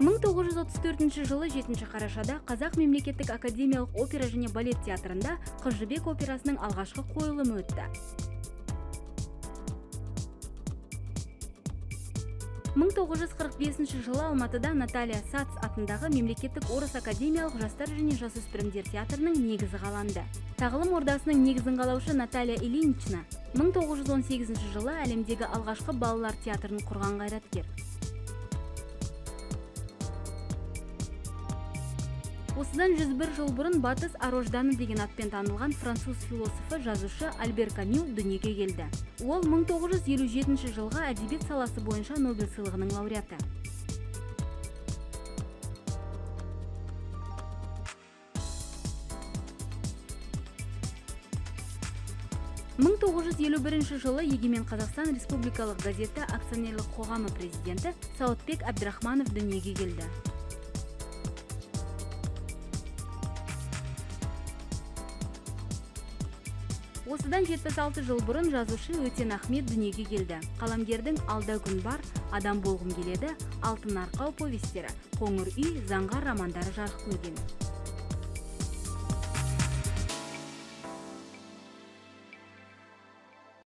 1934 жылы 7 қарашада Қазақ мемлекеттік академиялық опера және балет театрында Қыз жібек операсының алғашқы қойылымы өтті. 1945 жылы Алматыда Наталья Сац атындағы мемлекеттік орыс академиялық жастар және жасөспірімдер театрының негізі қаланды. Тағылым ордасының негізін қалаушы Наталья Ильинична 1918 жылы әлемдегі алғашқы балалар театрын құрған қайраткер. Осыдан 101 жыл бұрын батыс арожданы деген атпен танылған француз философы жазушы альбер камю дүниеге келді. Ол 1957 жылға әдебиет саласы бойынша нобель сыйлығының лауреаты. 1951 жылы егемен қазақстан республикалық газеті акционерлік қоғамы президенті сауытбек әбдірахманов дүниеге келді. Осыдан 76 жыл бұрын жазушы өтен ахмет дүниеге келді. Қаламгердің алда күн бар адам болғым келеді алтын арқау повестері. Қоңыр үй заңғар романдары жарық көрген.